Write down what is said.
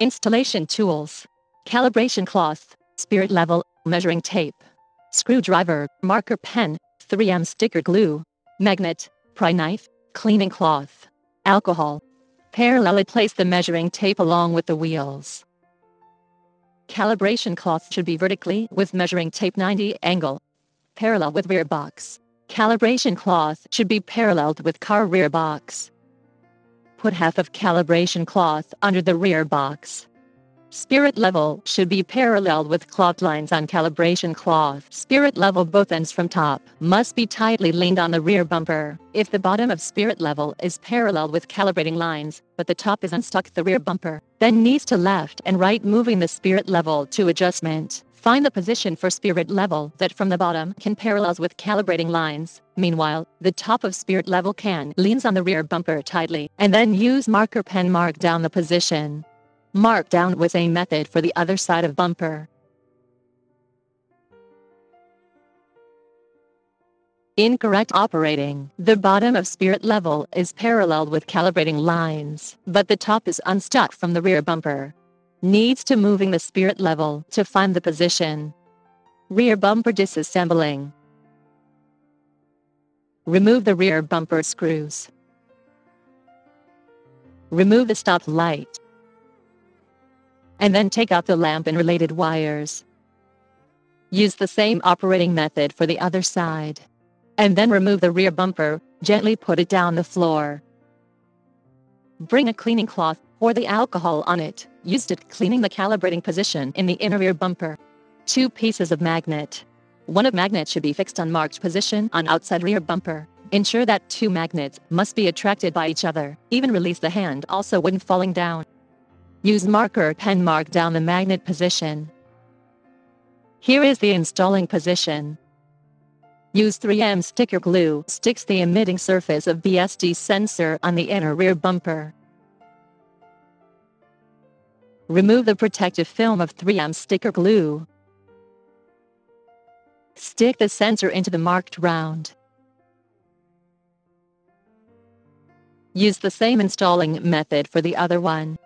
Installation tools. Calibration cloth, spirit level, measuring tape, screwdriver, marker pen, 3M sticker glue, magnet, pry knife, cleaning cloth, alcohol. Parallelly place the measuring tape along with the wheels. Calibration cloth should be vertically with measuring tape 90 angle. Parallel with rear box. Calibration cloth should be paralleled with car rear box. Put half of calibration cloth under the rear box. Spirit level should be parallel with cloth lines on calibration cloth. Spirit level both ends from top must be tightly leaned on the rear bumper. If the bottom of spirit level is parallel with calibrating lines, but the top is unstuck the rear bumper, then knees to left and right moving the spirit level to adjustment. Find the position for spirit level that from the bottom can parallels with calibrating lines. Meanwhile, the top of spirit level can leans on the rear bumper tightly and then use marker pen mark down the position. Mark down with a method for the other side of bumper. Incorrect operating. The bottom of spirit level is parallel with calibrating lines, but the top is unstuck from the rear bumper. Needs to moving the spirit level to find the position. Rear bumper disassembling. Remove the rear bumper screws. Remove the stop light and then take out the lamp and related wires. Use the same operating method for the other side. And then remove the rear bumper, gently put it down the floor. Bring a cleaning cloth, pour the alcohol on it, used it cleaning the calibrating position in the inner rear bumper. Two pieces of magnet. One of magnet should be fixed on marked position on outside rear bumper. Ensure that two magnets must be attracted by each other. Even release the hand also when falling down. Use marker pen mark down the magnet position. Here is the installing position. Use 3M sticker glue sticks the emitting surface of BSD sensor on the inner rear bumper. Remove the protective film of 3M sticker glue. Stick the sensor into the marked round. Use the same installing method for the other one.